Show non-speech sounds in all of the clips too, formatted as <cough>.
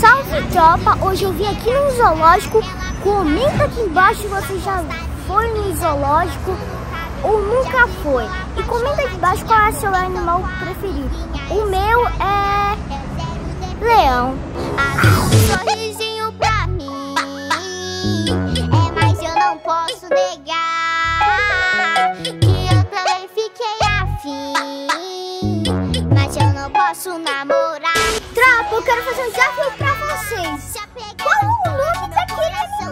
Salve tropa, hoje eu vim aqui no zoológico. Comenta aqui embaixo se você já foi no zoológico ou nunca foi. E comenta aqui embaixo qual é seu animal preferido. O meu é leão. sorrisinho pra mim. É, mas eu não posso negar que eu também fiquei afim. Mas eu não posso namorar. Tropa, eu quero fazer um desafio pra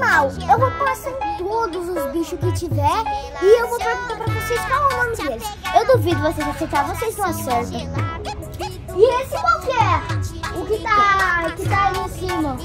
animal? Eu vou passar em todos os bichos que tiver e eu vou perguntar pra vocês qual é o nome deles. Eu duvido vocês acertar, vocês não acertam. E esse qual é? O que tá, que tá ali em cima.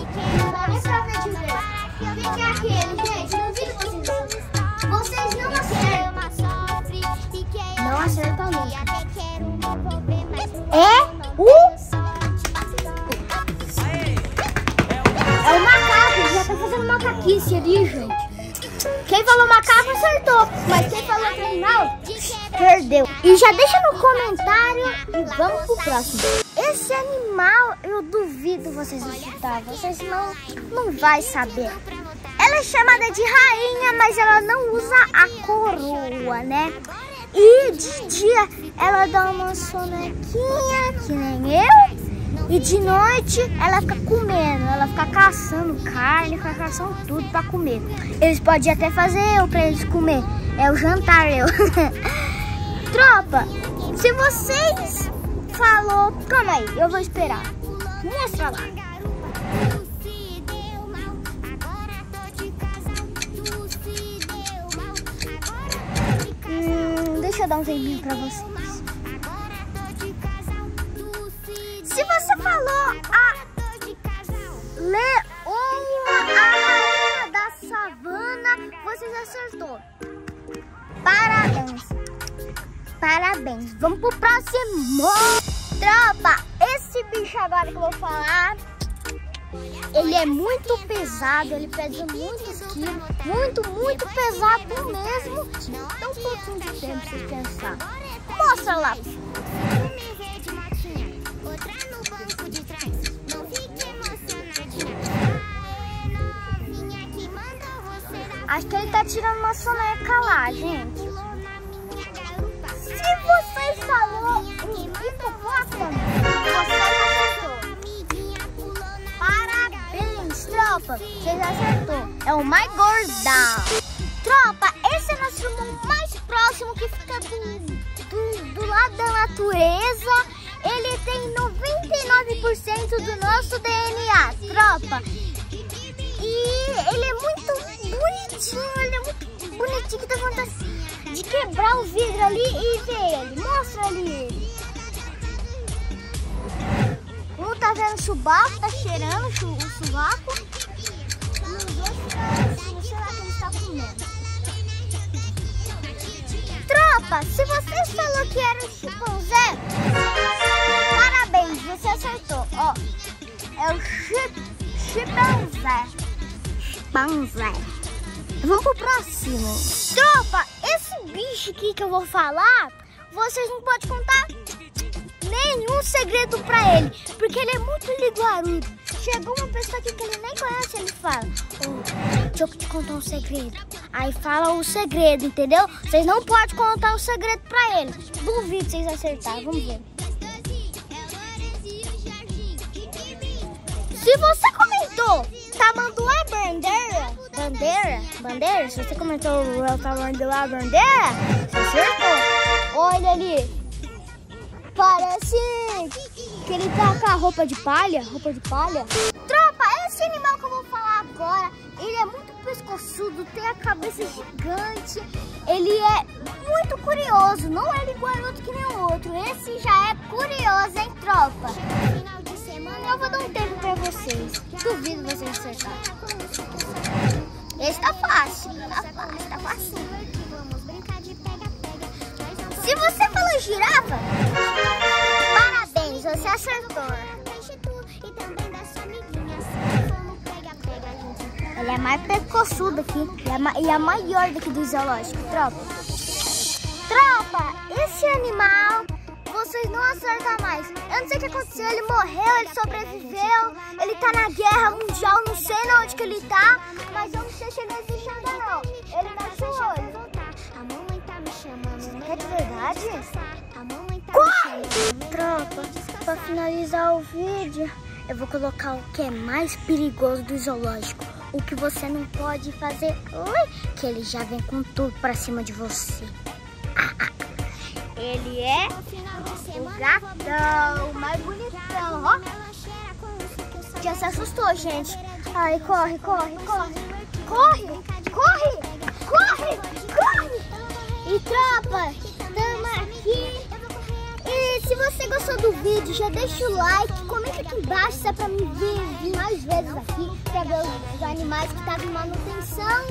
Perdeu. E já deixa no comentário e vamos pro próximo. Esse animal eu duvido vocês acertar, vocês não, não vai saber. Ela é chamada de rainha, mas ela não usa a coroa, né? E de dia ela dá uma sonequinha, que nem eu. E de noite ela fica comendo, ela fica caçando carne, fica caçando tudo pra comer. Eles podem até fazer eu pra eles comer. É o jantar eu. <laughs> Tropa, se vocês falou, calma aí, eu vou esperar. Mostra lá. Hum, deixa eu dar um tempinho pra vocês. Parabéns. Vamos pro próximo. Tropa, esse bicho agora que eu vou falar, ele é muito pesado, ele pesa muitos quilos, muito, muito pesado mesmo. Dá um pouquinho de tempo pra pensar. Mostra lá. Acho que ele tá tirando uma soneca lá, gente. Falou hipopótamo, você acertou. Parabéns, tropa. Você acertou. É o mais gordão. Tropa, esse é nosso irmão mais próximo que fica do, do, do lado da natureza. Ele tem 99% do nosso DNA, tropa. E ele é muito bonitinho, ele é muito bonitinho que dá vontade de quebrar o vidro ali e ver ele. Mostra ali ele. Um tá vendo o subaco, tá cheirando o o subaco. E os outros tá, sei lá que ele está comendo. Tropa, se você falou que era um chimpanzé, parabéns, você acertou. Ó, é o chip, chimpanzé. Chimpanzé. Vamos pro próximo. Tropa, esse bicho aqui que eu vou falar, vocês não podem contar nenhum segredo pra ele, porque ele é muito liguarudo. Chegou uma pessoa aqui que ele nem conhece, ele fala, "Ô, deixa eu te contar um segredo. Aí fala o segredo, entendeu? Vocês não podem contar o segredo pra ele. Duvido vocês acertarem, vamos ver. Se você comentou tamanduá bandeira, bandeira, bandeira, se você comentou o tamanduá bandeira, você acertou. Olha ali, parece que ele tá com a roupa de palha, roupa de palha. Tropa, esse animal que eu vou falar agora, ele é muito pescoçudo, tem a cabeça gigante, ele é muito curioso, não é liguarudo que nem o outro, esse já é curioso, hein, tropa? Final de semana Eu vou dar um tempo pra vocês. Duvido vocês acertarem. Esse tá fácil. Tá fácil, tá fácil. Vamos brincar de pega-pega. Nós vamos Se você falou girafa, parabéns, você acertou. e. Assim. Ele é mais pescoçudo aqui. É E é a maior daqui do zoológico, tropa. Tropa, esse animal vocês não acertam mais. Eu não sei o que aconteceu, ele morreu, ele sobreviveu, ele tá na guerra mundial, que ele tá, mas eu não sei se ele existe ainda não. Ele mexe o olho. É de verdade? Corre! Tropa, pra finalizar o vídeo, eu vou colocar o que é mais perigoso do zoológico. O que você não pode fazer, que ele já vem com tudo pra cima de você. <laughs> Ele é o gatão mais bonitão, ó. Já se assustou, gente. Ai, corre, corre, corre. Corre, corre, corre, corre. E tropa, estamos aqui. E se você gostou do vídeo, já deixa o like, comenta aqui embaixo se é pra ver vir mais vezes aqui, pra ver os animais que tá em manutenção.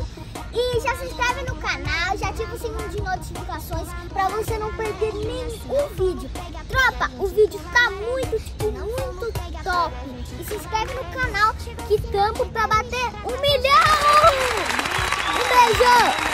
E já se inscreve no canal, já ativa o sininho de notificações pra você não perder nenhum vídeo. Tropa, o vídeo tá muito, tipo, muito top e se inscreve no canal que tamo para bater um milhão! Um beijo!